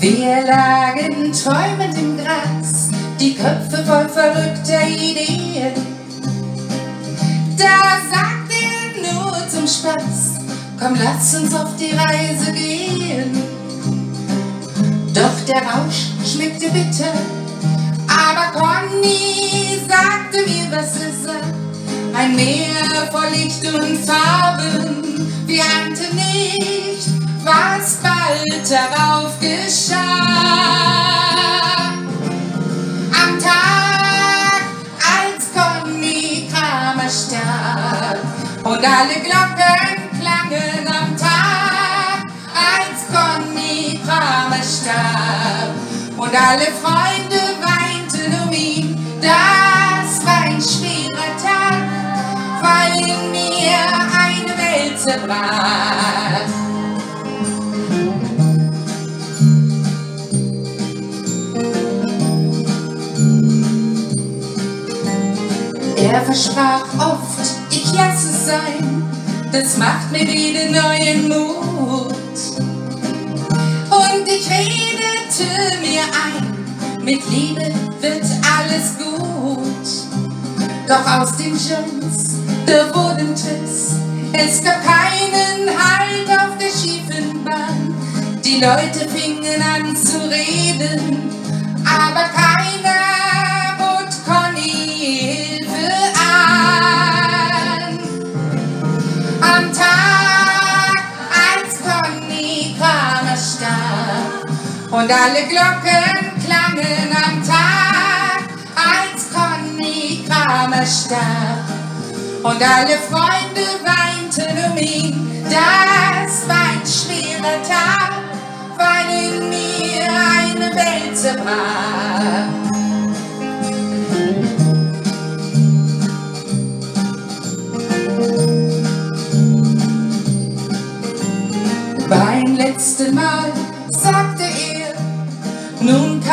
Wir lagen träumend im Gras, die Köpfe voll verrückter Ideen. Da sagt er nur zum Spaß, komm lass uns auf die Reise gehen. Doch der Rausch schmeckte bitter, aber Conny sagte mir, was es sei. Ein Meer voll Licht und Farben, wir ahnten nicht, was bald darauf geschah. Starb und alle Glocken klangen am Tag, als Conny Kramer starb und alle Freunde weinten um ihn. Das war ein schwerer Tag, weil in mir eine Welt zerbrach. Er versprach oft, ich lasse sein, das macht mir wieder neuen Mut. Und ich redete mir ein, mit Liebe wird alles gut. Doch aus den Jones, da wurden Tricks, es gab keinen Halt auf der schiefen Bahn. Die Leute fingen an zu reden, aber keiner und alle Glocken klangen am Tag, als Conny Kramer starb und alle Freunde weinten um ihn. Das war ein schwerer Tag, weil in mir eine Welt zerbrach. Beim letzten Mal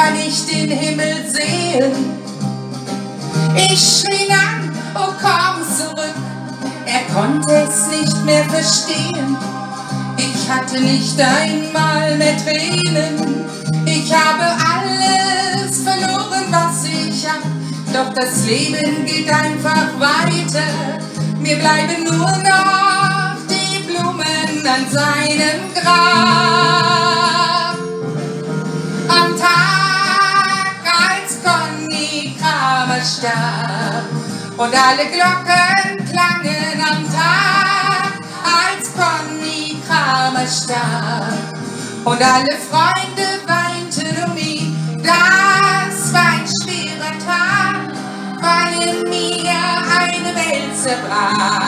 kann ich den Himmel sehen. Ich schrie an, oh komm zurück, er konnte es nicht mehr verstehen. Ich hatte nicht einmal mehr Tränen, ich habe alles verloren, was ich hab. Doch das Leben geht einfach weiter, mir bleiben nur noch die Blumen an seinem Grab. Starb und alle Glocken klangen am Tag, als Conny Kramer starb und alle Freunde weinten um ihn. Das war ein schwerer Tag, weil in mir eine Welt zerbrach.